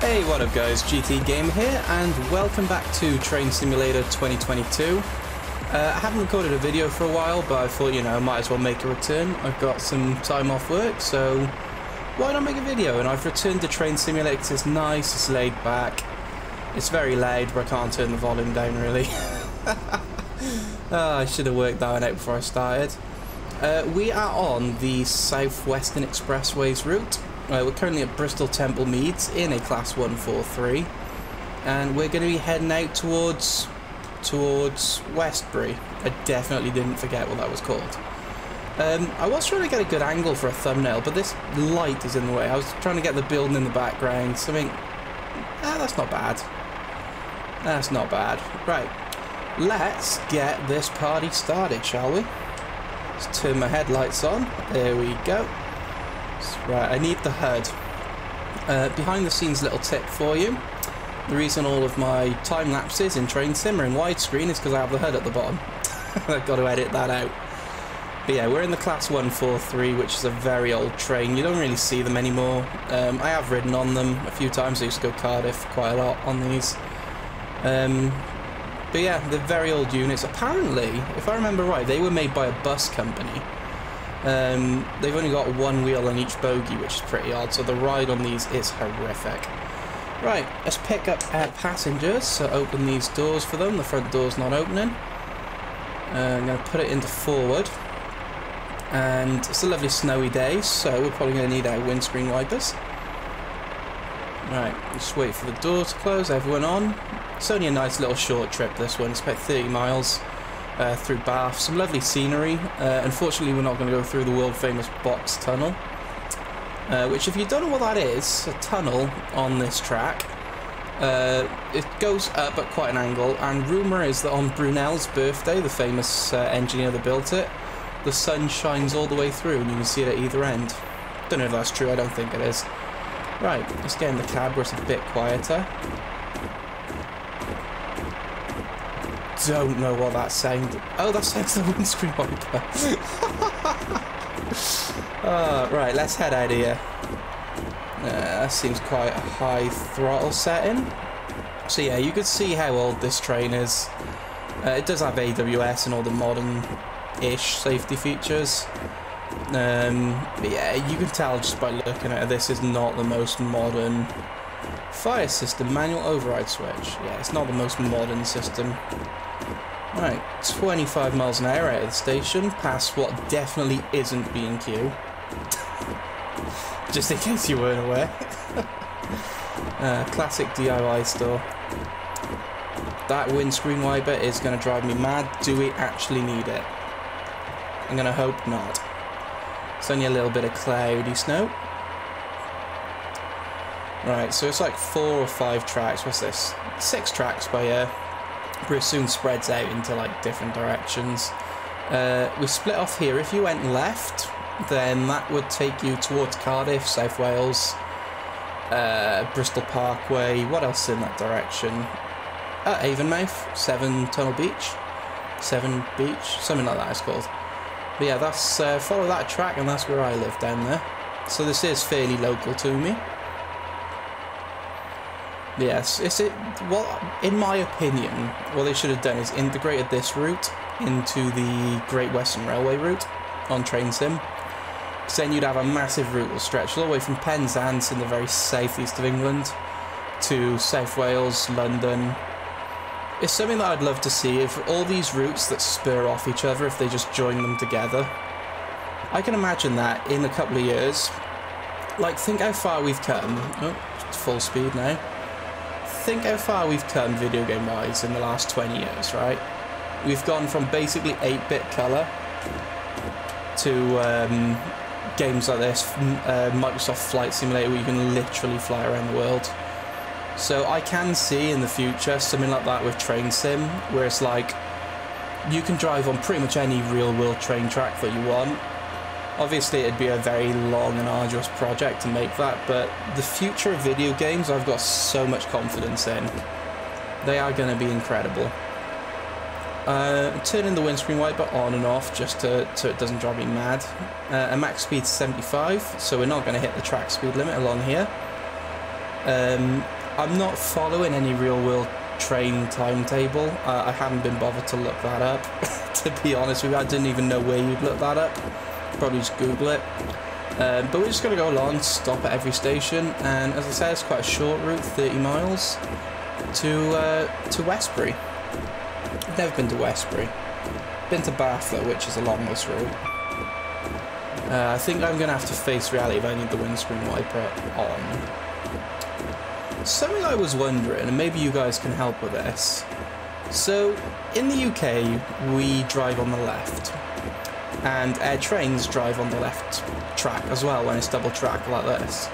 Hey, what up guys, GT Gamer here, and welcome back to Train Simulator 2022. Uh, I haven't recorded a video for a while, but I thought, you know, I might as well make a return. I've got some time off work, so why not make a video? And I've returned to Train Simulator it's nice, it's laid back. It's very loud, but I can't turn the volume down, really. oh, I should have worked that one out before I started. Uh, we are on the Southwestern Expressways route. Uh, we're currently at Bristol Temple Meads in a Class 143. And we're going to be heading out towards towards Westbury. I definitely didn't forget what that was called. Um, I was trying to get a good angle for a thumbnail, but this light is in the way. I was trying to get the building in the background. Something... Ah, that's not bad. That's not bad. Right. Let's get this party started, shall we? Let's turn my headlights on. There we go. Right, I need the HUD. Uh, behind the scenes little tip for you. The reason all of my time lapses in Train Sim are in widescreen is because I have the HUD at the bottom. I've got to edit that out. But yeah, we're in the Class 143, which is a very old train. You don't really see them anymore. Um, I have ridden on them a few times. I used to go Cardiff quite a lot on these. Um, but yeah, they're very old units. Apparently, if I remember right, they were made by a bus company. Um, they've only got one wheel on each bogie, which is pretty odd, so the ride on these is horrific. Right, let's pick up our passengers, so open these doors for them. The front door's not opening. Uh, I'm going to put it into forward. And it's a lovely snowy day, so we're probably going to need our windscreen wipers. Right, just wait for the door to close, everyone on. It's only a nice little short trip, this one. It's about 30 miles uh, through Bath. Some lovely scenery. Uh, unfortunately, we're not going to go through the world-famous box tunnel. Uh, which, if you don't know what that is, a tunnel on this track. Uh, it goes up at quite an angle, and rumour is that on Brunel's birthday, the famous uh, engineer that built it, the sun shines all the way through, and you can see it at either end. Don't know if that's true, I don't think it is. Right, let's get in the cab where it's a bit quieter. Don't know what that sound. Oh, that sounds the windscreen wiper. uh, right, let's head out here. Uh, that seems quite a high throttle setting. So yeah, you can see how old this train is. Uh, it does have AWS and all the modern-ish safety features. Um, but yeah, you can tell just by looking at it, this is not the most modern fire system. Manual override switch. Yeah, it's not the most modern system. Right, 25 miles an hour out of the station, past what definitely isn't B&Q. just in case you weren't aware. uh, classic DIY store. That windscreen wiper is going to drive me mad. Do we actually need it? I'm going to hope not. It's only a little bit of cloudy snow. Right, so it's like four or five tracks. What's this? Six tracks by here. It soon spreads out into like different directions. Uh, we split off here. If you went left, then that would take you towards Cardiff, South Wales, uh, Bristol Parkway. What else in that direction? Uh, Avonmouth, Severn Tunnel Beach, Severn Beach, something like that it's called. But yeah, that's uh, follow that track, and that's where I live down there. So this is fairly local to me. Yes, it's it. Well, in my opinion, what they should have done is integrated this route into the Great Western Railway route on Train Sim. Then you'd have a massive route that stretched all the way from Penzance in the very southeast of England to South Wales, London, it's something that I'd love to see if all these routes that spur off each other, if they just join them together. I can imagine that in a couple of years. Like, think how far we've come. Oh, full speed now. Think how far we've come video game wise in the last 20 years, right? We've gone from basically 8 bit colour to um, games like this, uh, Microsoft Flight Simulator, where you can literally fly around the world. So I can see in the future something like that with Train Sim, where it's like you can drive on pretty much any real world train track that you want. Obviously, it'd be a very long and arduous project to make that, but the future of video games, I've got so much confidence in. They are going to be incredible. Uh, turning the windscreen wiper on and off just to, so it doesn't drive me mad. Uh, a max speed 75, so we're not going to hit the track speed limit along here. Um, I'm not following any real world train timetable. Uh, I haven't been bothered to look that up. to be honest with you, I didn't even know where you'd look that up. Probably just Google it. Um, but we're just going to go along, stop at every station, and as I said, it's quite a short route, 30 miles, to uh, to Westbury. I've never been to Westbury. Been to Bath though, which is along this route. Uh, I think I'm going to have to face reality if I need the windscreen wiper on. Something I was wondering, and maybe you guys can help with this. So, in the UK, we drive on the left, and air trains drive on the left track as well when it's double track like this.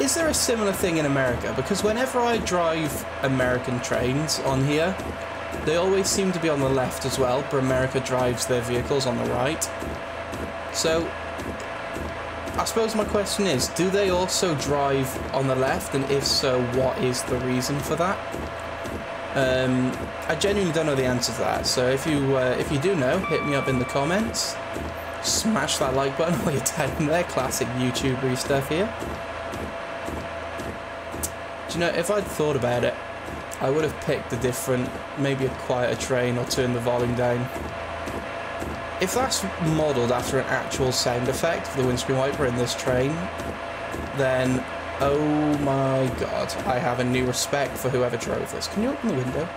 Is there a similar thing in America? Because whenever I drive American trains on here, they always seem to be on the left as well, but America drives their vehicles on the right. So, I suppose my question is, do they also drive on the left, and if so, what is the reason for that? Um, I genuinely don't know the answer to that, so if you uh, if you do know, hit me up in the comments. Smash that like button while you're down there, classic YouTubery stuff here. Do you know, if I'd thought about it, I would have picked a different, maybe a quieter train or turned the volume down. If that's modelled after an actual sound effect for the windscreen wiper in this train, then oh my god, I have a new respect for whoever drove this. Can you open the window?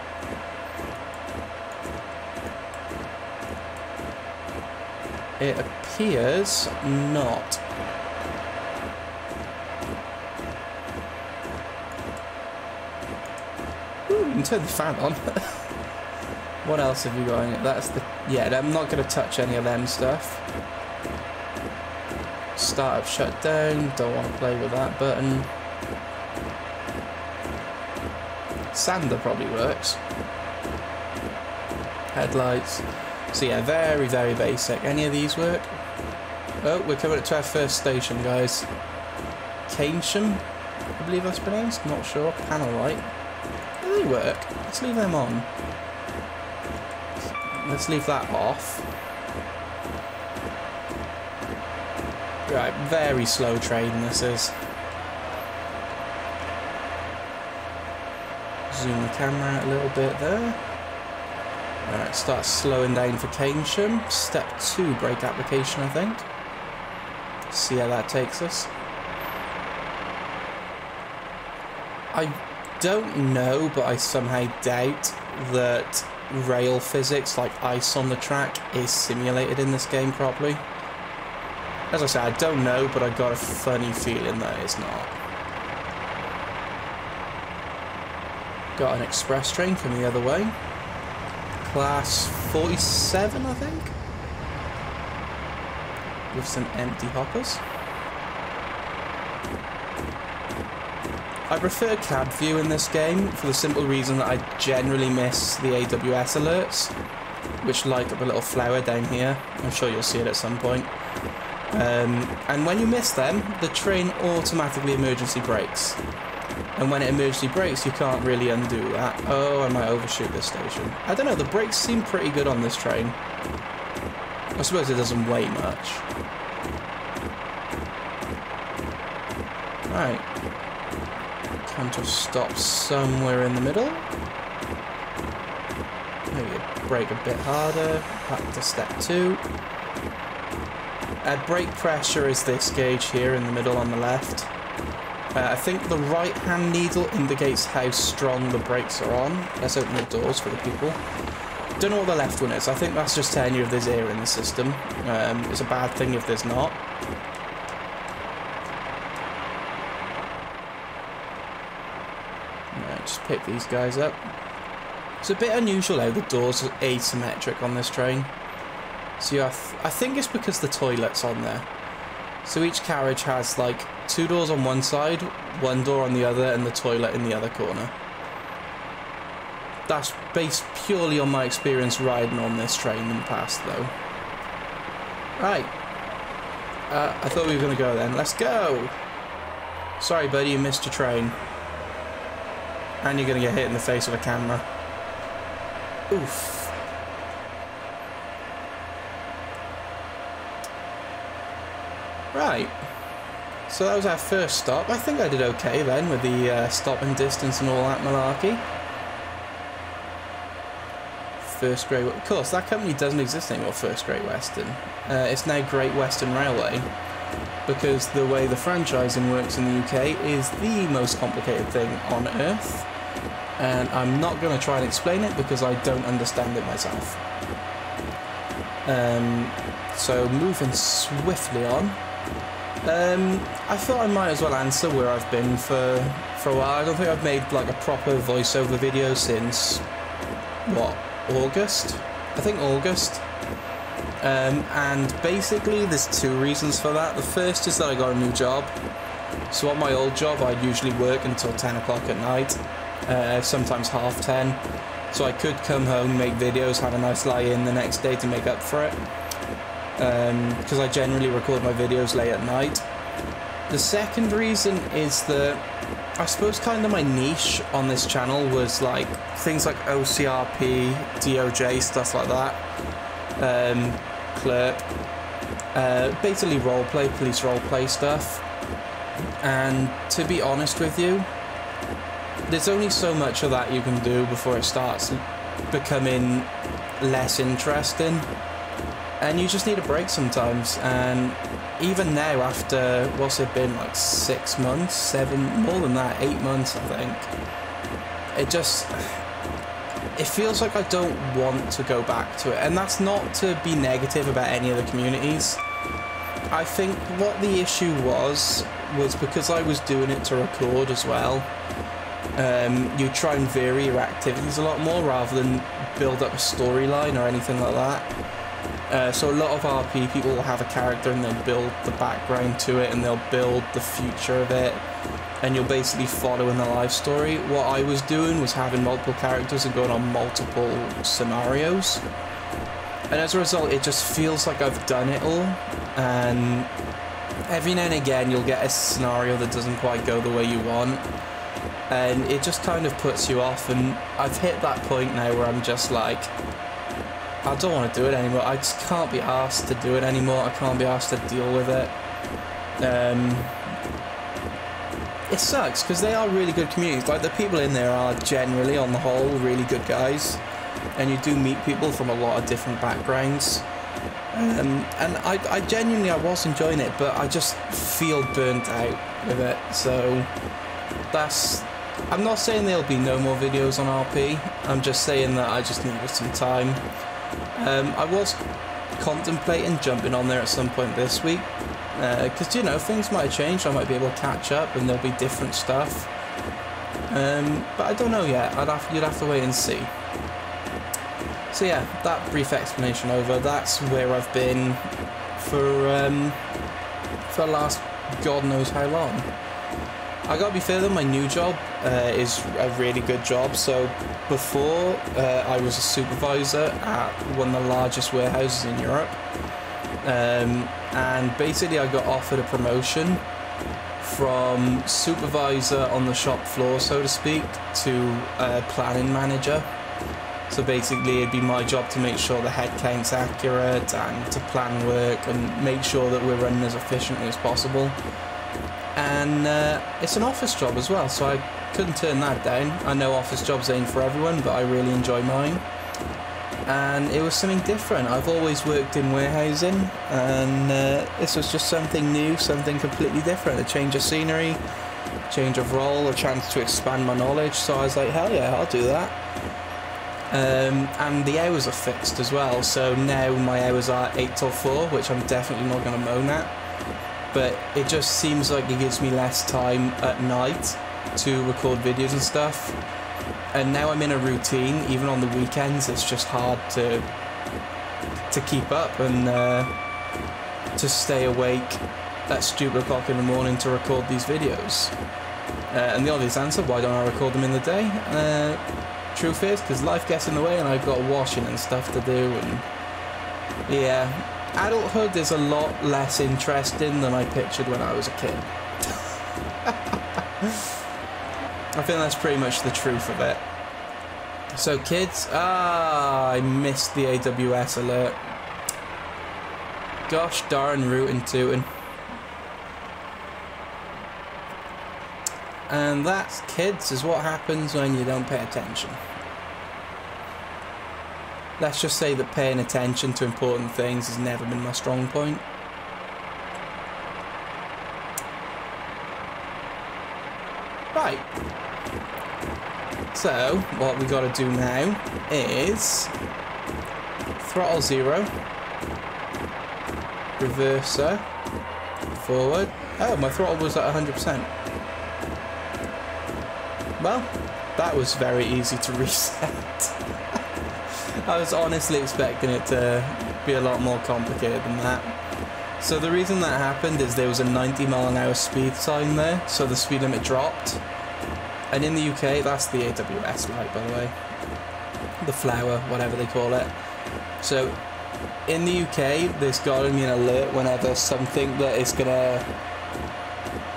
It appears not. Ooh, you can turn the fan on. What else have you got in it? That's the... Yeah, I'm not going to touch any of them stuff. Startup shutdown. Don't want to play with that button. Sander probably works. Headlights. So yeah, very, very basic. Any of these work? Oh, we're coming up to our first station, guys. Keynsham, I believe that's pronounced. Not sure. Panel light. Do they work? Let's leave them on. Let's leave that off. Right, very slow train this is. Zoom the camera out a little bit there. Alright, start slowing down for Keynsham. Step 2 brake application, I think. See how that takes us. I don't know, but I somehow doubt that rail physics, like ice on the track, is simulated in this game properly. As I said, I don't know, but I got a funny feeling that it's not. Got an express train coming the other way. Class 47, I think? With some empty hoppers. I prefer cab view in this game for the simple reason that I generally miss the AWS alerts, which light up a little flower down here. I'm sure you'll see it at some point. Um, and when you miss them, the train automatically emergency brakes. And when it emergency brakes, you can't really undo that. Oh, I might overshoot this station. I don't know, the brakes seem pretty good on this train. I suppose it doesn't weigh much. Right. Can't just stop somewhere in the middle. Maybe brake a bit harder. Back to step two. Uh, brake pressure is this gauge here in the middle on the left. Uh, I think the right hand needle indicates how strong the brakes are on. Let's open the doors for the people. Don't know what the left one is. I think that's just telling you if there's air in the system. Um, it's a bad thing if there's not. just pick these guys up. It's a bit unusual how the doors are asymmetric on this train. So you have, I think it's because the toilet's on there. So each carriage has like two doors on one side, one door on the other, and the toilet in the other corner. That's based purely on my experience riding on this train in the past, though. Right. Uh, I thought we were going to go then. Let's go! Sorry, buddy, you missed your train. And you're going to get hit in the face with a camera. Oof. Right. So that was our first stop. I think I did okay then with the uh, stopping distance and all that malarkey. First Great... Of course, that company doesn't exist anymore, First Great Western. Uh, it's now Great Western Railway because the way the franchising works in the UK is the most complicated thing on earth. And I'm not going to try and explain it because I don't understand it myself. Um, so moving swiftly on. Um, I thought I might as well answer where I've been for for a while. I don't think I've made like a proper voiceover video since what August? I think August. Um, and basically, there's two reasons for that. The first is that I got a new job. So at my old job, I'd usually work until 10 o'clock at night, uh, sometimes half 10. So I could come home, make videos, have a nice lie in the next day to make up for it because um, I generally record my videos late at night. The second reason is that I suppose kind of my niche on this channel was like things like OCRP, DOJ, stuff like that, um, Clerk, uh, basically roleplay, police roleplay stuff. And to be honest with you, there's only so much of that you can do before it starts becoming less interesting and you just need a break sometimes. And even now, after what's it been like six months, seven, more than that, eight months, I think. It just it feels like I don't want to go back to it, and that's not to be negative about any of the communities. I think what the issue was was because I was doing it to record as well. Um, you try and vary your activities a lot more rather than build up a storyline or anything like that. Uh, so a lot of RP people will have a character and they'll build the background to it and they'll build the future of it and you'll basically follow in the life story. What I was doing was having multiple characters and going on multiple scenarios. And as a result, it just feels like I've done it all. And every now and again, you'll get a scenario that doesn't quite go the way you want. And it just kind of puts you off. And I've hit that point now where I'm just like, I don't want to do it anymore. I just can't be asked to do it anymore. I can't be asked to deal with it. Um, it sucks because they are really good communities. Like the people in there are generally, on the whole, really good guys, and you do meet people from a lot of different backgrounds. Um, and I, I genuinely, I was enjoying it, but I just feel burnt out with it. So that's. I'm not saying there'll be no more videos on RP. I'm just saying that I just needed some time. Um, I was contemplating jumping on there at some point this week because uh, you know things might have changed. I might be able to catch up, and there'll be different stuff. Um, but I don't know yet. I'd have, you'd have to wait and see. So yeah, that brief explanation over. That's where I've been for um, for the last God knows how long. I gotta be fair though, my new job uh, is a really good job. So before, uh, I was a supervisor at one of the largest warehouses in Europe. Um, and basically I got offered a promotion from supervisor on the shop floor, so to speak, to uh, planning manager. So basically, it'd be my job to make sure the headcount's accurate and to plan work and make sure that we're running as efficiently as possible and uh, it's an office job as well, so I couldn't turn that down. I know office jobs ain't for everyone, but I really enjoy mine. And it was something different. I've always worked in warehousing, and uh, this was just something new, something completely different. A change of scenery, change of role, a chance to expand my knowledge. So I was like, hell yeah, I'll do that. Um, and the hours are fixed as well, so now my hours are 8 till 4, which I'm definitely not going to moan at but it just seems like it gives me less time at night to record videos and stuff. And now I'm in a routine, even on the weekends, it's just hard to to keep up and uh, to stay awake at stupid o'clock in the morning to record these videos. Uh, and the obvious answer, why don't I record them in the day? Uh, truth is, because life gets in the way and I've got washing and stuff to do and yeah, adulthood is a lot less interesting than I pictured when I was a kid. I think that's pretty much the truth of it. So kids, ah, I missed the AWS alert. Gosh darn rootin' tootin'. And that, kids, is what happens when you don't pay attention. Let's just say that paying attention to important things has never been my strong point. Right. So, what we got to do now is throttle zero, reverser, forward. Oh, my throttle was at 100%. Well, that was very easy to reset. I was honestly expecting it to be a lot more complicated than that. So the reason that happened is there was a 90 mile an hour speed sign there, so the speed limit dropped. And in the UK, that's the AWS light, by the way. The flower, whatever they call it. So in the UK, there's got to be an alert whenever something that is going to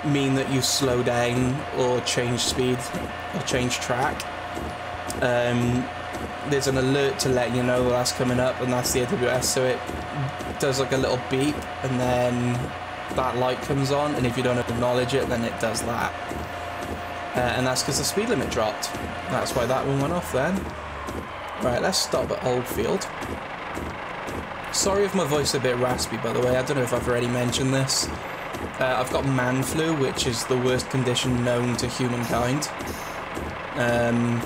mean that you slow down or change speed or change track. Um, there's an alert to let you know that's coming up and that's the AWS so it does like a little beep and then that light comes on and if you don't acknowledge it then it does that uh, and that's because the speed limit dropped that's why that one went off then right let's stop at Oldfield sorry if my voice is a bit raspy by the way I don't know if I've already mentioned this uh, I've got man flu which is the worst condition known to humankind um,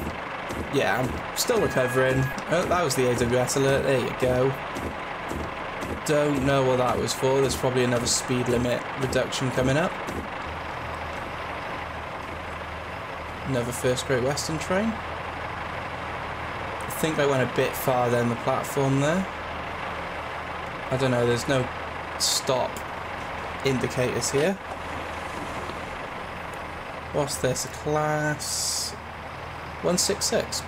yeah, I'm still recovering. Oh, that was the AWS alert. There you go. Don't know what that was for. There's probably another speed limit reduction coming up. Another First Great Western train. I think I went a bit farther than the platform there. I don't know, there's no stop indicators here. What's this? A class 166.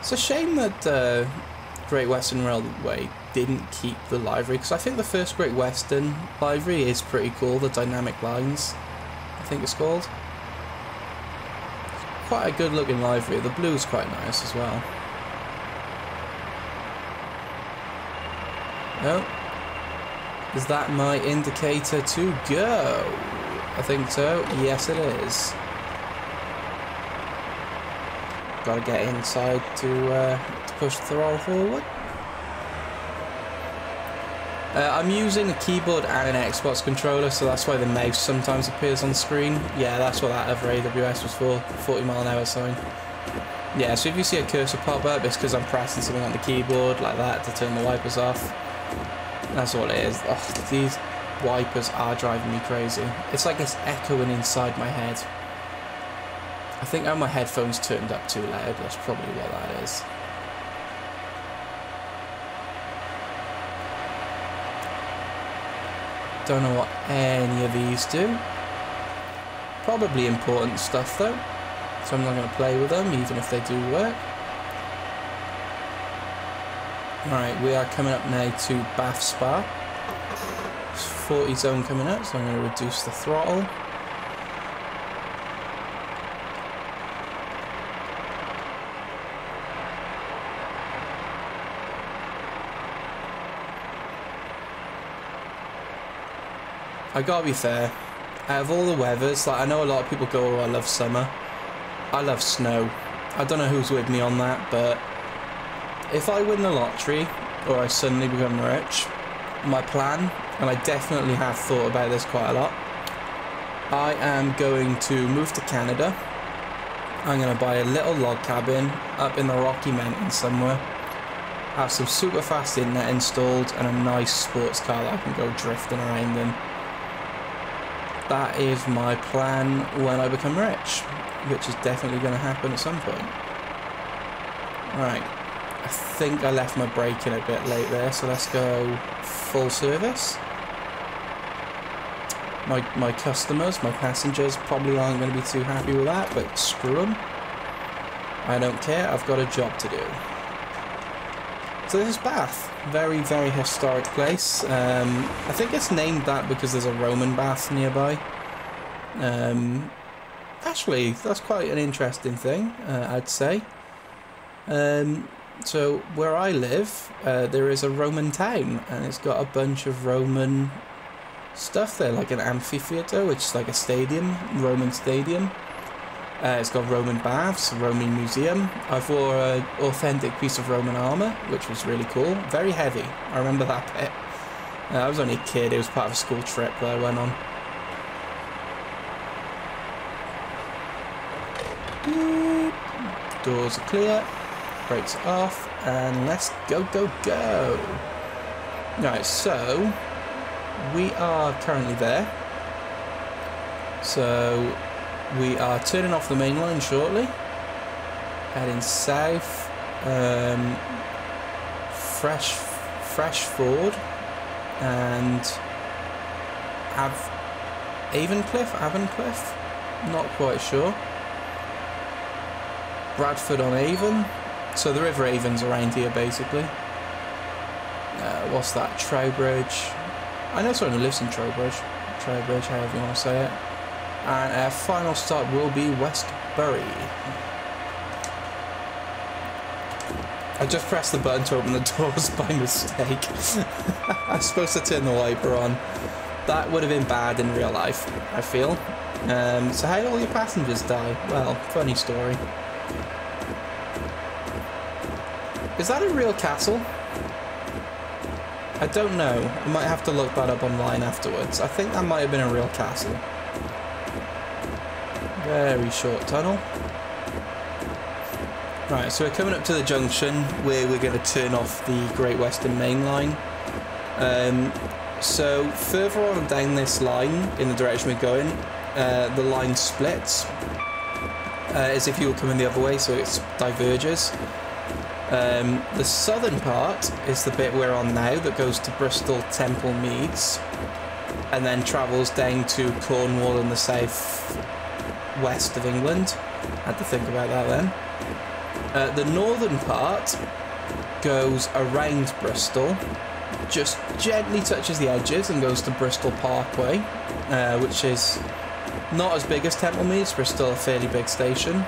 It's a shame that uh, Great Western Railway didn't keep the livery because I think the first Great Western livery is pretty cool. The dynamic lines, I think it's called. Quite a good looking livery. The blue is quite nice as well. Oh, is that my indicator to go? I think so. Yes, it is. Gotta get inside to, uh, to push the throttle forward. Uh, I'm using a keyboard and an Xbox controller, so that's why the mouse sometimes appears on screen. Yeah, that's what that other AWS was for, 40 mile an hour sign. Yeah, so if you see a cursor pop up, it's because I'm pressing something on the keyboard like that to turn the wipers off. That's all it is. Oh, these wipers are driving me crazy. It's like it's echoing inside my head. I think I have my headphones turned up too loud. That's probably what that is. Don't know what any of these do. Probably important stuff though. So I'm not going to play with them even if they do work. Right, we are coming up now to Bath Spa. It's 40 zone coming up, so I'm going to reduce the throttle. I gotta be fair, out of all the weathers, like I know a lot of people go, oh, I love summer. I love snow. I don't know who's with me on that, but if I win the lottery or I suddenly become rich, my plan, and I definitely have thought about this quite a lot, I am going to move to Canada. I'm going to buy a little log cabin up in the Rocky Mountains somewhere. Have some super fast internet installed and a nice sports car that I can go drifting around in. That is my plan when I become rich, which is definitely going to happen at some point. Right, I think I left my brake in a bit late there, so let's go full service. My, my customers, my passengers probably aren't going to be too happy with that, but screw them. I don't care, I've got a job to do. So this is Bath, very, very historic place. Um, I think it's named that because there's a Roman bath nearby. Um, actually, that's quite an interesting thing, uh, I'd say. Um, So where I live, uh, there is a Roman town, and it's got a bunch of Roman stuff there, like an amphitheater, which is like a stadium, Roman stadium. Uh, it's got Roman baths, Roman museum. I wore an authentic piece of Roman armour, which was really cool. Very heavy. I remember that bit. Uh, I was only a kid. It was part of a school trip that I went on. Doors are clear. Brakes off. And let's go, go, go. Right, so we are currently there. So we are turning off the main line shortly. Heading south. Um, fresh, fresh Ford and Av Avoncliff, Avoncliff, not quite sure. Bradford on Avon, so the River Avon's around here basically. Uh, what's that? Trowbridge. I know someone who lives in Trowbridge. Trowbridge, however you want to say it. And our final stop will be Westbury. I just pressed the button to open the doors by mistake. I was supposed to turn the wiper on. That would have been bad in real life, I feel. Um, so how did all your passengers die? Well, funny story. Is that a real castle? I don't know. I might have to look that up online afterwards. I think that might have been a real castle. Very short tunnel. Right, so we're coming up to the junction where we're going to turn off the Great Western Main Line. Um, so further on down this line, in the direction we're going, uh, the line splits. Uh, as if you were coming the other way, so it diverges. Um, the southern part is the bit we're on now that goes to Bristol Temple Meads and then travels down to Cornwall in the south west of England. Had to think about that then. Uh, the northern part goes around Bristol, just gently touches the edges and goes to Bristol Parkway, uh, which is not as big as Temple Meads, but still a fairly big station.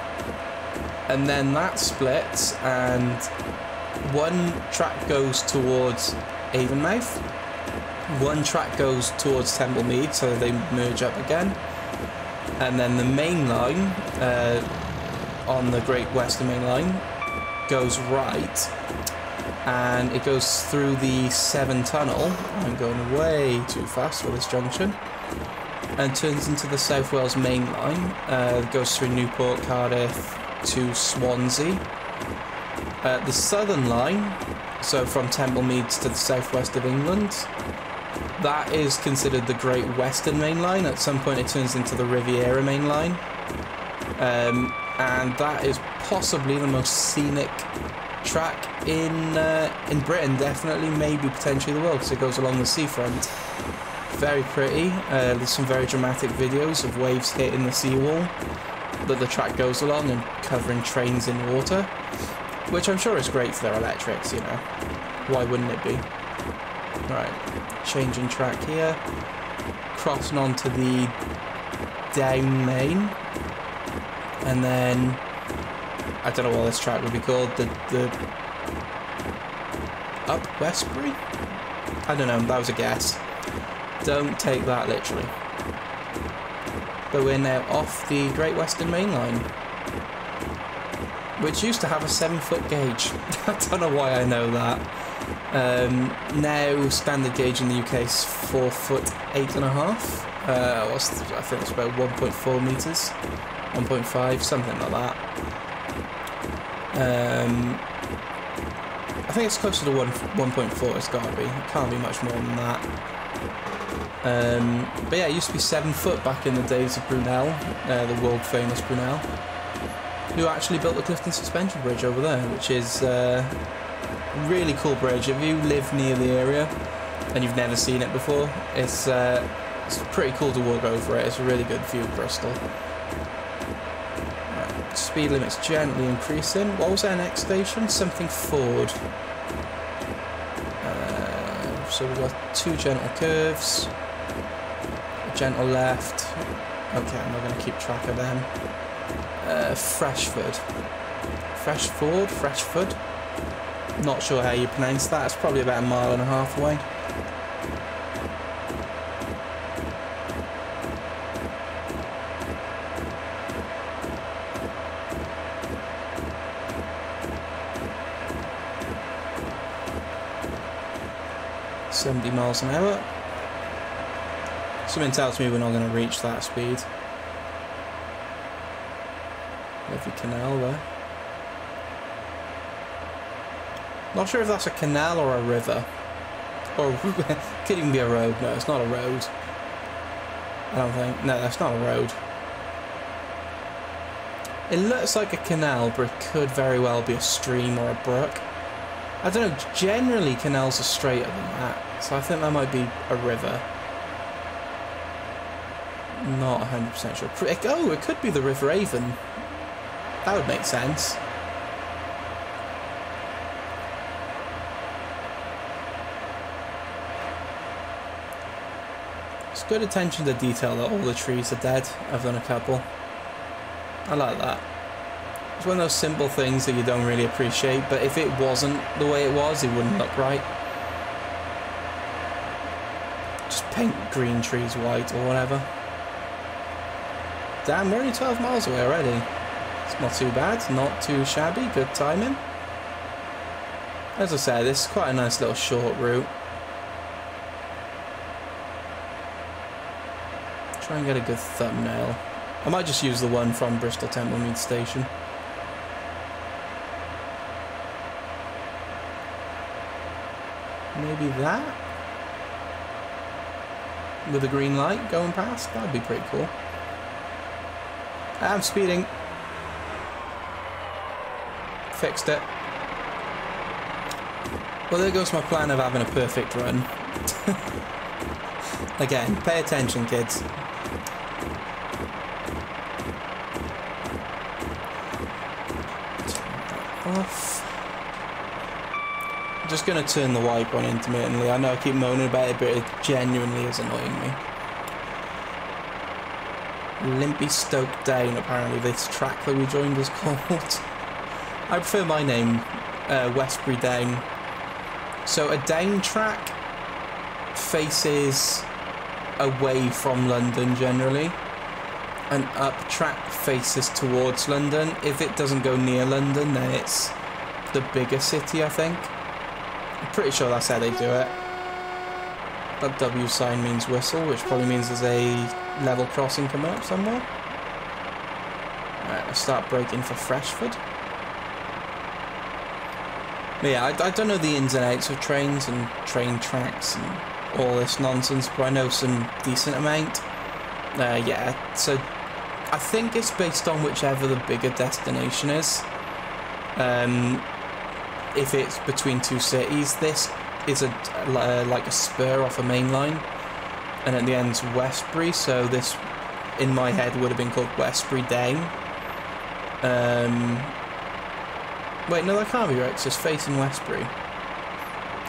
And then that splits, and one track goes towards Avonmouth, one track goes towards Temple Mead, so they merge up again. And then the main line, uh, on the Great Western Main Line goes right and it goes through the Severn Tunnel. I'm going way too fast for this junction. And turns into the South Wales Main Line. Uh, goes through Newport, Cardiff to Swansea. Uh, the Southern Line, so from Temple Meads to the southwest of England, that is considered the Great Western Main Line. At some point it turns into the Riviera Main Line. Um, and that is possibly the most scenic track in uh, in Britain, definitely, maybe potentially the world, because it goes along the seafront. Very pretty. Uh, there's some very dramatic videos of waves hitting the seawall that the track goes along and covering trains in water, which I'm sure is great for their electrics. You know, why wouldn't it be? Right, changing track here, crossing onto the down main and then I don't know what this track would be called. The the up Westbury. I don't know. That was a guess. Don't take that literally. But we're now off the Great Western Main Line, which used to have a seven-foot gauge. I don't know why I know that. Um, now standard gauge in the UK is four foot eight and a half. Uh, I think it's about 1.4 meters. 1.5, something like that. Um, I think it's closer to 1, 1.4, it's got to be. It can't be much more than that. Um, but yeah, it used to be 7 foot back in the days of Brunel, uh, the world famous Brunel, who actually built the Clifton Suspension Bridge over there, which is uh, really cool bridge. If you live near the area and you've never seen it before, it's, uh, it's pretty cool to walk over it. It's a really good view of Bristol speed limit's gently increasing. What was our next station? Something Ford. Uh, so we've got two gentle curves, a gentle left. Okay, I'm not going to keep track of them. Uh, Freshford. Freshford? Freshford? Not sure how you pronounce that. It's probably about a mile and a half away. Seventy miles an hour. Something tells me we're not going to reach that speed. Lovely canal there. Not sure if that's a canal or a river. Or could even be a road. No, it's not a road. I don't think. No, that's not a road. It looks like a canal, but it could very well be a stream or a brook. I don't know, generally canals are straighter than that, so I think that might be a river. Not 100% sure. Oh, it could be the River Avon. That would make sense. Good attention to detail that all the trees are dead. I've done a couple. I like that. It's one of those simple things that you don't really appreciate, but if it wasn't the way it was, it wouldn't look right. Just paint green trees white or whatever. Damn, we're only 12 miles away already. It's not too bad, not too shabby, good timing. As I said, this is quite a nice little short route. Try and get a good thumbnail. I might just use the one from Bristol Temple Mead Station. Maybe that? With a green light going past? That'd be pretty cool. I'm speeding. Fixed it. Well, there goes my plan of having a perfect run. Again, pay attention, kids. Off. I'm just going to turn the wipe on intermittently. I know I keep moaning about it, but it genuinely is annoying me. Limpley Stoke Down, apparently this track that we joined is called. I prefer my name, uh, Westbury Down. So a down track faces away from London generally. An up track faces towards London. If it doesn't go near London, then it's the bigger city, I think. I'm pretty sure that's how they do it. That W sign means whistle, which probably means there's a level crossing coming up somewhere. Alright, let's start braking for Freshford. But yeah, I, I, don't know the ins and outs of trains and train tracks and all this nonsense, but I know some decent amount. Uh, yeah, so I think it's based on whichever the bigger destination is. Um, if it's between two cities, this is a uh, like a spur off a main line and at the end's Westbury, so this, in my head, would have been called Westbury Down. Um, wait, no, that can't be right, it's just facing Westbury.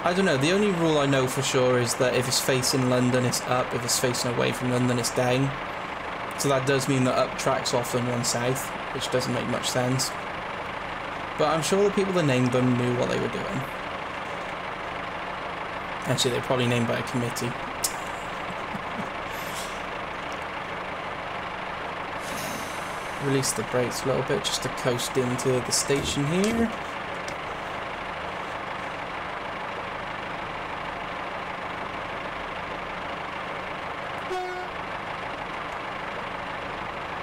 I don't know, the only rule I know for sure is that if it's facing London, it's up, if it's facing away from London, it's down. So that does mean that up tracks often run south, which doesn't make much sense. But I'm sure the people that named them knew what they were doing. Actually, they're probably named by a committee. release the brakes a little bit just to coast into the station here.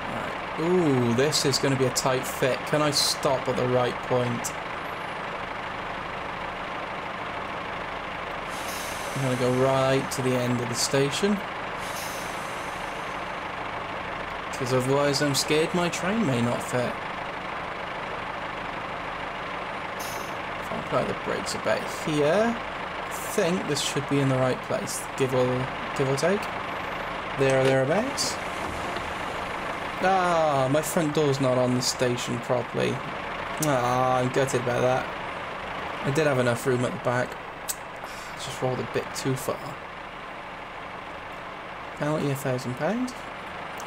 Right. Ooh, this is going to be a tight fit. Can I stop at the right point? I'm going to go right to the end of the station. because otherwise I'm scared my train may not fit. If I apply the brakes about here, I think this should be in the right place, give or, give or take. There or thereabouts. Ah, my front door's not on the station properly. Ah, I'm gutted about that. I did have enough room at the back. Just rolled a bit too far. Penalty a thousand pounds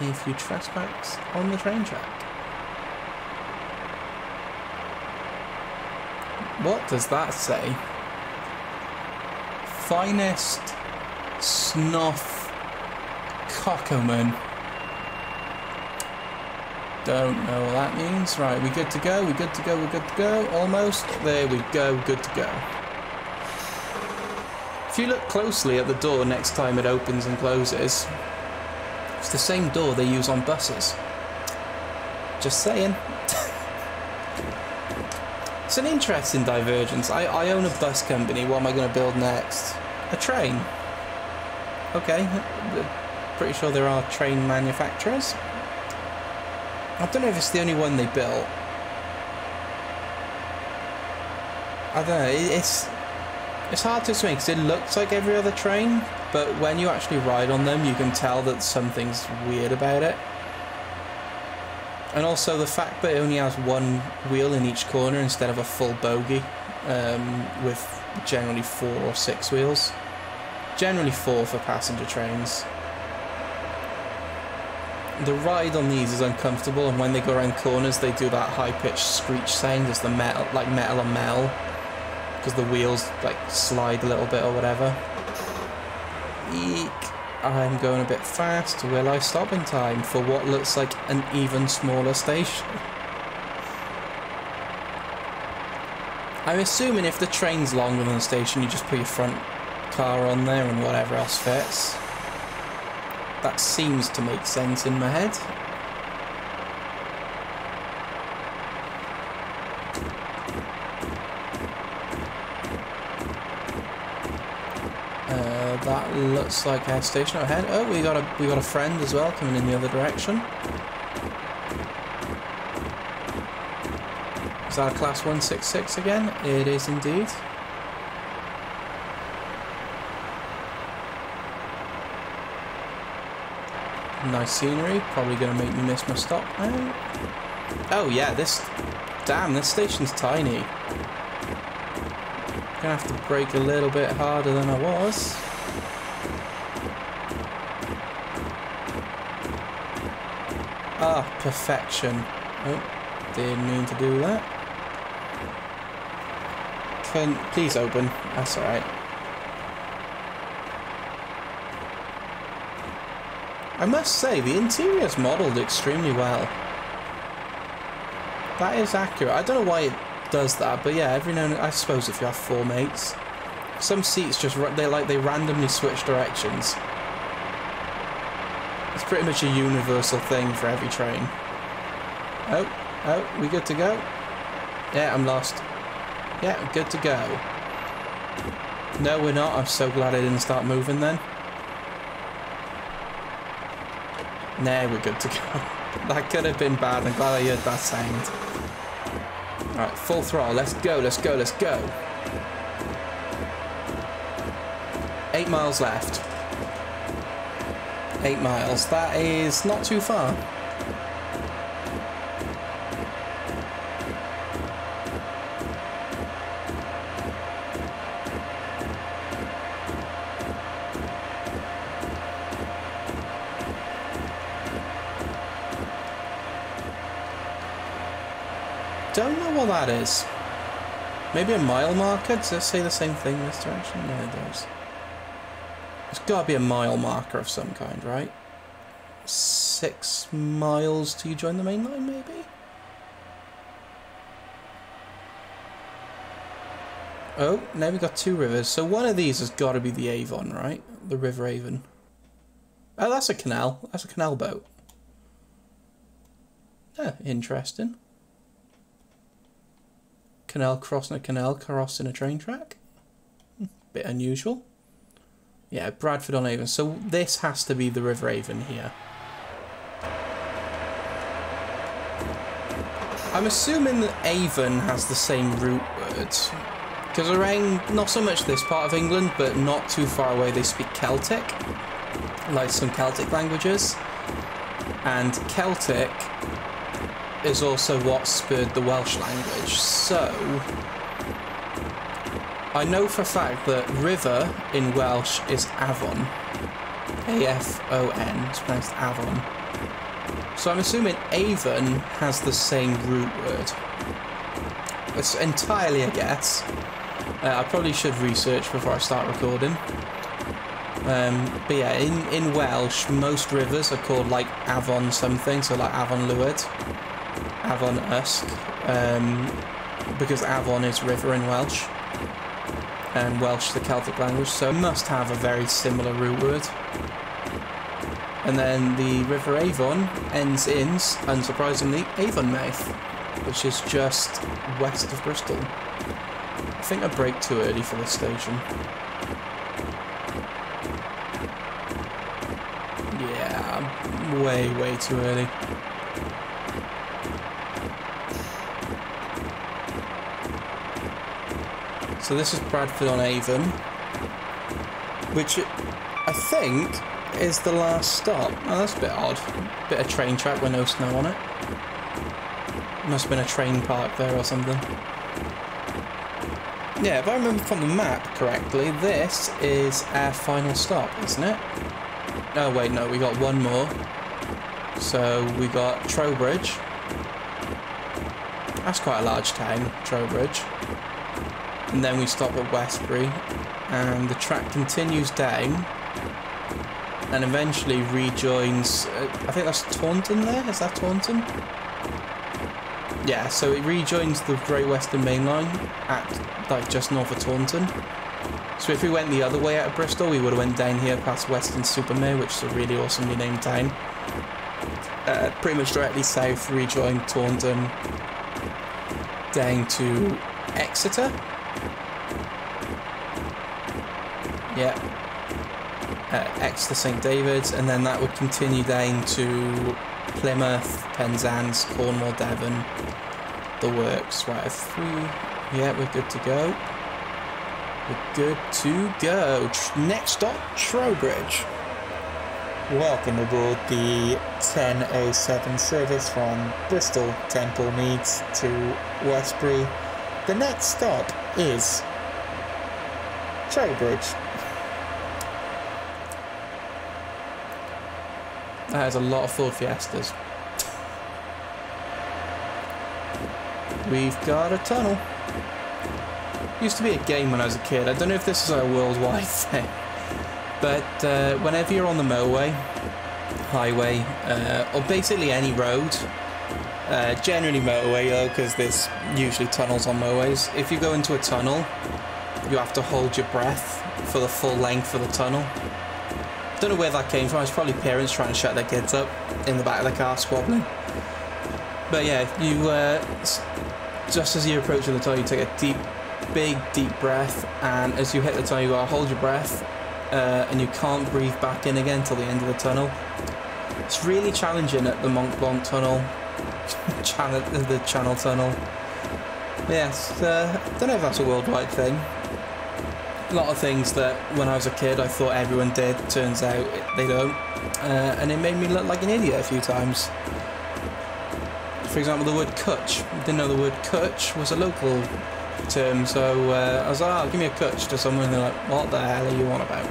if you trespass on the train track. What does that say? Finest snuff cockerman. Don't know what that means. Right, we're good to go? we're good to go? we're good to go? Almost. There we go. Good to go. If you look closely at the door next time it opens and closes, it's the same door they use on buses. Just saying. it's an interesting divergence. I, I own a bus company. What am I going to build next? A train. Okay. Pretty sure there are train manufacturers. I don't know if it's the only one they built. I don't know. It's it's hard to explain because it looks like every other train, but when you actually ride on them, you can tell that something's weird about it. And also the fact that it only has one wheel in each corner instead of a full bogie, um, with generally four or six wheels. Generally four for passenger trains the ride on these is uncomfortable, and when they go around corners, they do that high-pitched screech sound as the metal, like metal on metal, because the wheels like slide a little bit or whatever. Eek! I'm going a bit fast. Will I stop in time for what looks like an even smaller station? I'm assuming if the train's longer than the station, you just put your front car on there and whatever else fits. That seems to make sense in my head. Uh, that looks like a station ahead. Oh, we got a we got a friend as well coming in the other direction. Is that a class 166 again? It is indeed. Nice scenery. Probably going to make me miss my stop. Oh yeah, this... Damn, this station's tiny. Gonna have to brake a little bit harder than I was. Ah, perfection. Oh, didn't mean to do that. Can please open. That's alright. I must say, the interior is modelled extremely well. That is accurate. I don't know why it does that, but yeah, every now and I suppose if you have four mates, some seats just they like they randomly switch directions. It's pretty much a universal thing for every train. Oh, oh, we good to go? Yeah, I'm lost. Yeah, good to go. No, we're not. I'm so glad I didn't start moving then. Nah, we're good to go. that could have been bad. I'm glad I heard that sound. Alright, full throttle. Let's go, let's go, let's go. Eight miles left. Eight miles. That is not too far. don't know what that is. Maybe a mile marker? Does it say the same thing in this direction? Yeah, it does. It's got to be a mile marker of some kind, right? Six miles till you join the main line, maybe? Oh, now we've got two rivers. So one of these has got to be the Avon, right? The River Avon. Oh, that's a canal. That's a canal boat. Ah, interesting. Canal crossing a canal crossing a train track. Bit unusual. Yeah, Bradford on Avon. So this has to be the River Avon here. I'm assuming that Avon has the same root words. Because around, not so much this part of England, but not too far away, they speak Celtic. Like some Celtic languages. And Celtic is also what spurred the Welsh language. So, I know for a fact that river in Welsh is Avon. A-F-O-N, it's pronounced Avon. So I'm assuming Avon has the same root word. It's entirely a guess. Uh, I probably should research before I start recording. Um, but yeah, in, in Welsh, most rivers are called like Avon something, so like Avon Lwyd, Avon Usk, um, because Avon is river in Welsh, and Welsh the Celtic language, so must have a very similar root word. And then the River Avon ends in, unsurprisingly, Avonmouth, which is just west of Bristol. I think I brake too early for this station. Yeah, way, way too early. So this is Bradford on Avon, which I think is the last stop. Oh, that's a bit odd. Bit of train track with no snow on it. Must have been a train park there or something. Yeah, if I remember from the map correctly, this is our final stop, isn't it? Oh wait, no, we got one more. So we got Trowbridge. That's quite a large town, Trowbridge. And then we stop at Westbury, and the track continues down, and eventually rejoins. Uh, I think that's Taunton. There is that Taunton? Yeah, so it rejoins the Great Western Main Line at like just north of Taunton. So if we went the other way out of Bristol, we would have went down here past Weston-super-Mare, which is a really awesomely named town. Uh, pretty much directly south, rejoin Taunton, down to Exeter. Yeah. Uh, St David's, and then that would continue down to Plymouth, Penzance, Cornwall, Devon, the works. Right. Yeah, we're good to go. We're good to go. Next stop, Trowbridge. Welcome aboard the 1007 service from Bristol Temple Meads to Westbury. The next stop is Trowbridge. That is a lot of Ford Fiestas. We've got a tunnel. Used to be a game when I was a kid. I don't know if this is a worldwide thing. But uh, whenever you're on the motorway, highway, uh, or basically any road, uh, generally motorway though, because there's usually tunnels on motorways. If you go into a tunnel, you have to hold your breath for the full length of the tunnel. Don't know where that came from. It's probably parents trying to shut their kids up in the back of the car squabbling. But yeah, you uh, just as you're approaching the tunnel, you take a deep, big, deep breath, and as you hit the tunnel, you gotta hold your breath, uh, and you can't breathe back in again till the end of the tunnel. It's really challenging at the Mont Blanc tunnel, the Channel Tunnel. Yes, uh, don't know if that's a worldwide thing a lot of things that when I was a kid I thought everyone did, turns out they don't. Uh, and it made me look like an idiot a few times. For example, the word cwtch. Didn't know the word cwtch was a local term, so uh, I was like, oh, give me a cwtch to someone, and they're like, what the hell are you on about?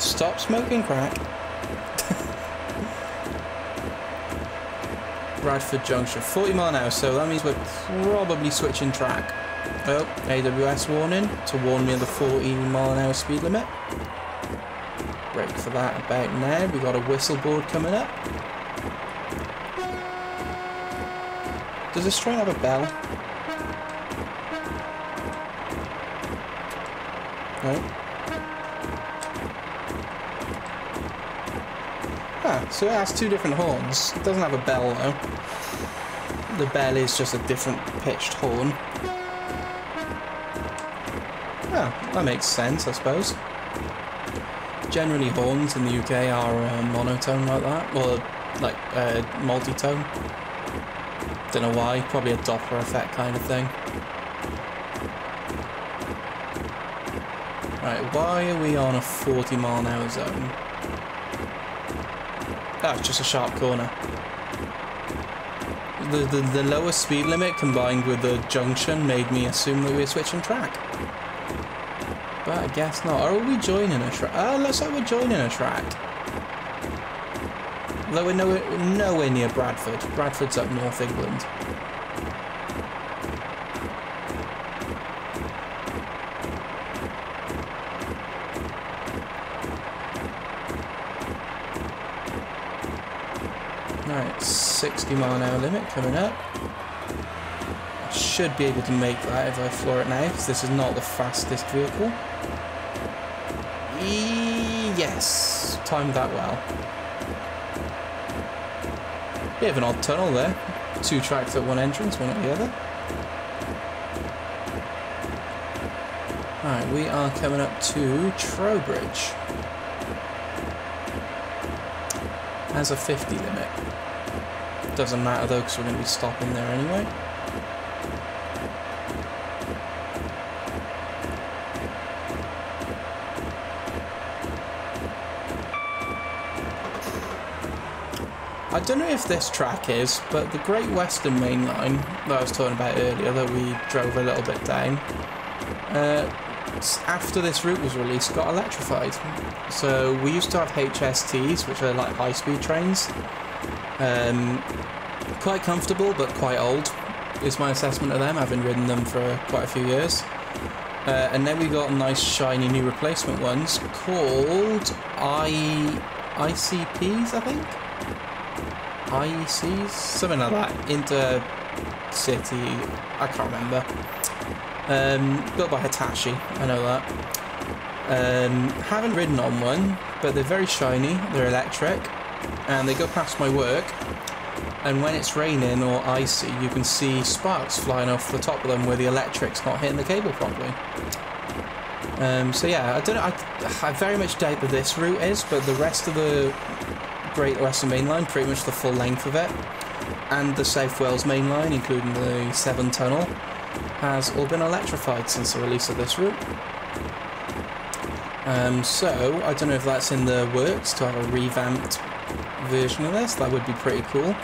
Stop smoking crack. Bradford Junction, 40 mile an hour, so that means we're probably switching track. Oh, AWS warning to warn me of the 14 mile an hour speed limit. Brake for that about now. We've got a whistle board coming up. Does this train have a bell? No. Ah, so it has two different horns. It doesn't have a bell though. The bell is just a different pitched horn. Yeah, that makes sense, I suppose. Generally, horns in the UK are uh, monotone like that, or like uh, multi-tone. Don't know why, probably a Doppler effect kind of thing. Right, why are we on a 40 mile an hour zone? That's just a sharp corner. The, the, the lower speed limit combined with the junction made me assume that we were switching track. But I guess not. Are we joining a track? Oh, looks like we're joining a track. Though we're nowhere, nowhere near Bradford. Bradford's up North England. Right, 60 mile an hour limit coming up. Should be able to make that if I floor it now, because this is not the fastest vehicle. Yes, timed that well. Bit of an odd tunnel there. Two tracks at one entrance, one at the other. Alright, we are coming up to Trowbridge. Has a 50 limit. Doesn't matter though, because we're going to be stopping there anyway. Don't know if this track is, but the Great Western Main Line that I was talking about earlier, that we drove a little bit down, uh, after this route was released, got electrified. So we used to have HSTs, which are like high-speed trains. Um, quite comfortable, but quite old, is my assessment of them, having ridden them for quite a few years. Uh, and then we got nice, shiny new replacement ones called I ICPs, I think. IECs, something like that. inter city, I can't remember. Um, built by Hitachi, I know that. Um, haven't ridden on one, but they're very shiny. They're electric, and they go past my work. And when it's raining or icy, you can see sparks flying off the top of them where the electric's not hitting the cable properly. Um, so yeah, I don't know. I, I very much doubt that this route is, but the rest of the Great Western Main Line, pretty much the full length of it, and the South Wales Main Line, including the Severn Tunnel, has all been electrified since the release of this route. Um, so, I don't know if that's in the works to have a revamped version of this. That would be pretty cool.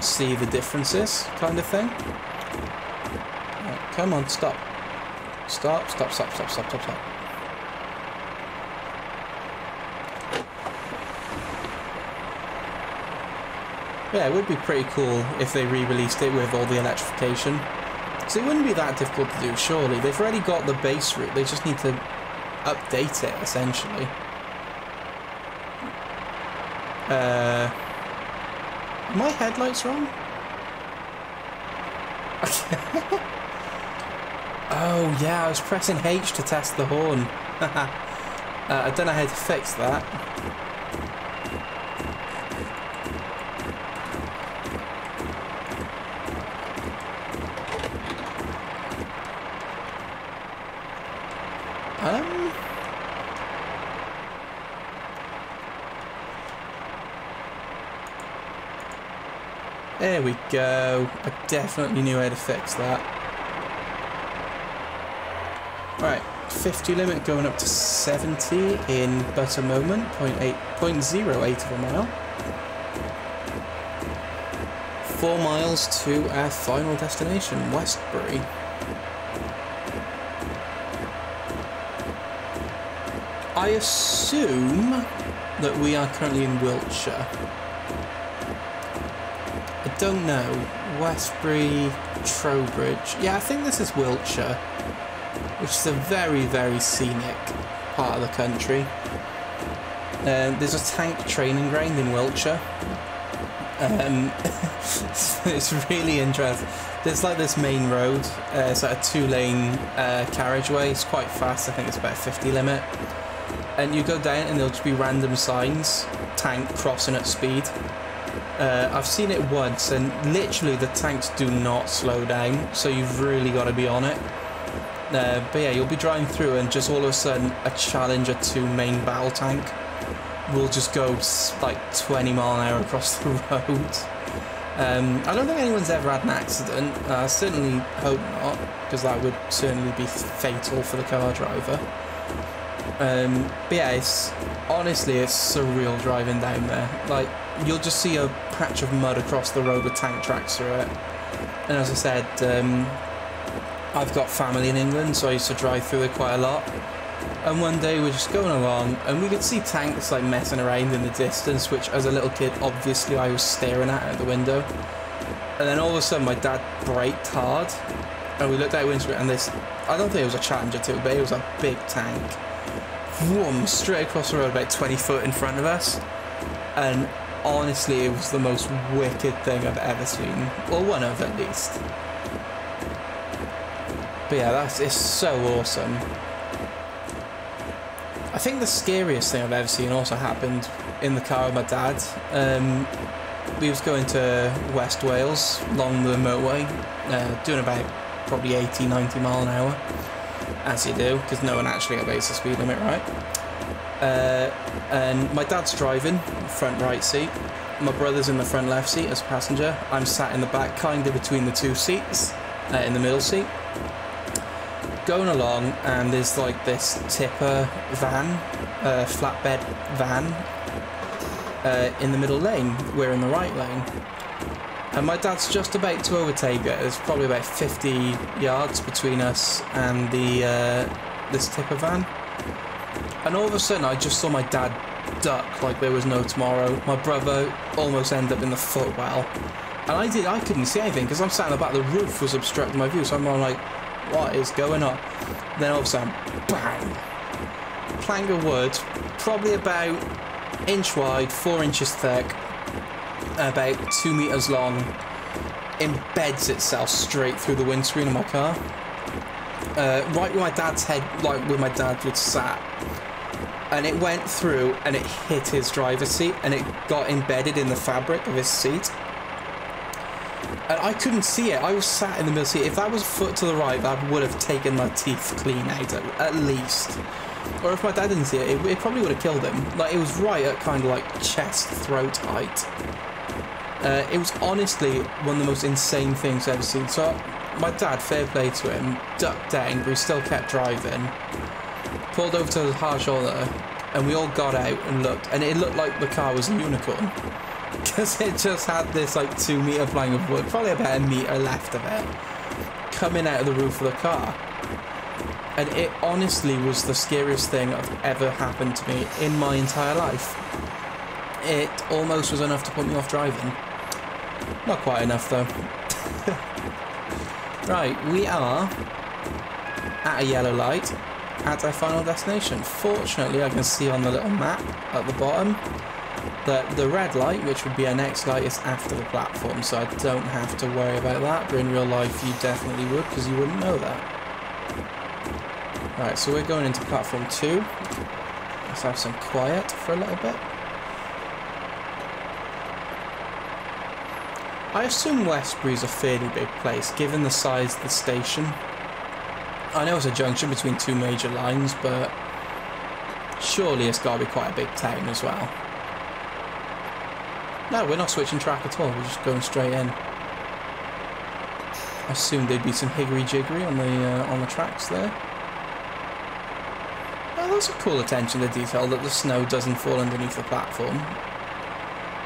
See the differences, kind of thing. Right, come on, stop. Stop, stop, stop, stop, stop, stop, stop. Yeah, it would be pretty cool if they re-released it with all the electrification. So it wouldn't be that difficult to do, surely. They've already got the base route, they just need to update it, essentially. Uh, my headlights wrong? oh, yeah, I was pressing H to test the horn. uh, I don't know how to fix that. Um... There we go. I definitely knew how to fix that. Right, 50 limit going up to 70 in but a moment, 0.8, 0.08 of a mile. Four miles to our final destination, Westbury. I assume that we are currently in Wiltshire. Don't know. Westbury, Trowbridge. Yeah, I think this is Wiltshire, which is a very, very scenic part of the country. Um, there's a tank training ground in Wiltshire. Um, it's really interesting. There's like this main road. Uh, it's like a two-lane uh, carriageway. It's quite fast. I think it's about a 50 limit and you go down and there'll just be random signs, tank crossing at speed. Uh, I've seen it once and literally the tanks do not slow down, so you've really got to be on it. Uh, but yeah, you'll be driving through and just all of a sudden a Challenger 2 main battle tank will just go like 20 mile an hour across the road. Um, I don't think anyone's ever had an accident. I certainly hope not, because that would certainly be fatal for the car driver. Um, but yeah, it's honestly it's surreal driving down there. Like you'll just see a patch of mud across the road with tank tracks through it. And as I said, um, I've got family in England, so I used to drive through it quite a lot. And one day we're just going along, and we could see tanks like messing around in the distance, which as a little kid, obviously I was staring at out the window. And then all of a sudden, my dad braked hard, and we looked out window, and this, I don't think it was a Challenger 2, but it was a big tank whoom, straight across the road about 20 foot in front of us. And honestly, it was the most wicked thing I've ever seen. Well, one of at least. But yeah, that's it's so awesome. I think the scariest thing I've ever seen also happened in the car with my dad. Um, we was going to West Wales along the motorway, uh, doing about probably 80, 90 mile an hour, as you do, because no one actually obeys the speed limit, right? Uh, and my dad's driving, front right seat. My brother's in the front left seat as passenger. I'm sat in the back, kind of between the two seats, uh, in the middle seat. Going along, and there's like this tipper van, uh, flatbed van, uh, in the middle lane. We're in the right lane. And my dad's just about to overtake it. There's probably about 50 yards between us and the uh, this tipper van. And all of a sudden, I just saw my dad duck like there was no tomorrow. My brother almost ended up in the footwell. And I did, I couldn't see anything because I'm sat in the back, the roof was obstructing my view. So I'm like, what is going on? Then all of a sudden, bang! Plank of wood, probably about inch wide, four inches thick, about two meters long, embeds itself straight through the windscreen of my car. Uh, right where my dad's head, like where my dad would sat, and it went through and it hit his driver's seat and it got embedded in the fabric of his seat. And I couldn't see it. I was sat in the middle seat. If that was a foot to the right, that would have taken my teeth clean out, at, at least. Or if my dad didn't see it, it, it probably would have killed him. Like, it was right at kind of like chest, throat height. Uh, it was honestly one of the most insane things I've ever seen. So, my dad, fair play to him, ducked down, but he still kept driving. Pulled over to the hard shoulder, uh, and we all got out and looked, and it looked like the car was a unicorn. Because it just had this like two meter plank of wood, probably about a meter left of it, coming out of the roof of the car. And it honestly was the scariest thing that ever happened to me in my entire life. It almost was enough to put me off driving. Not quite enough though. right, we are at a yellow light at our final destination. Fortunately, I can see on the little map at the bottom that the red light, which would be our next light, is after the platform, so I don't have to worry about that, but in real life you definitely would, because you wouldn't know that. Right, so we're going into platform 2. Let's have some quiet for a little bit. I assume Westbury's a fairly big place, given the size of the station. I know it's a junction between two major lines, but surely it's got to be quite a big town as well. No, we're not switching track at all, we're just going straight in. I assumed there'd be some higgery-jiggery on the uh, on the tracks there. Well, that's a cool attention to detail that the snow doesn't fall underneath the platform.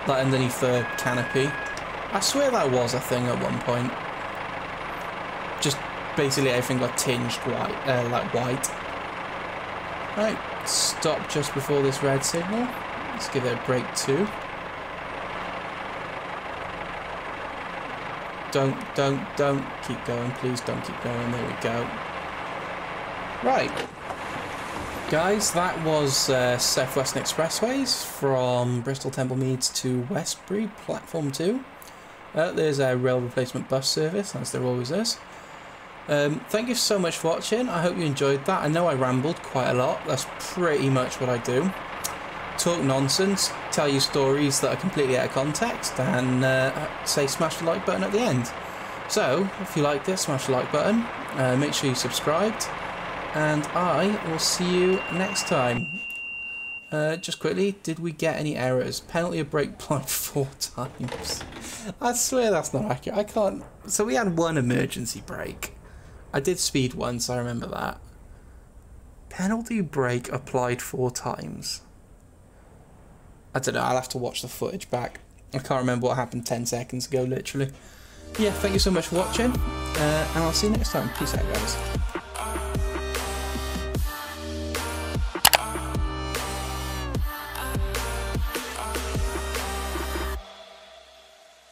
Like underneath the canopy. I swear that was a thing at one point. Just basically everything got tinged white, uh, like white. Right, stop just before this red signal. Let's give it a break too. Don't, don't, don't keep going. Please don't keep going. There we go. Right. Guys, that was uh, South Western Expressways from Bristol Temple Meads to Westbury, Platform 2. Uh, there's a rail replacement bus service, as there always is. Um, thank you so much for watching. I hope you enjoyed that. I know I rambled quite a lot. That's pretty much what I do. Talk nonsense, tell you stories that are completely out of context, and uh, say smash the like button at the end. So, if you like this, smash the like button. Uh, make sure you subscribed. And I will see you next time. Uh, just quickly, did we get any errors? Penalty of brake applied four times. I swear that's not accurate. I can't. So we had one emergency brake. I did speed once, I remember that. Penalty brake applied four times. I don't know, I'll have to watch the footage back. I can't remember what happened 10 seconds ago, literally. Yeah, thank you so much for watching, uh, and I'll see you next time. Peace out, guys.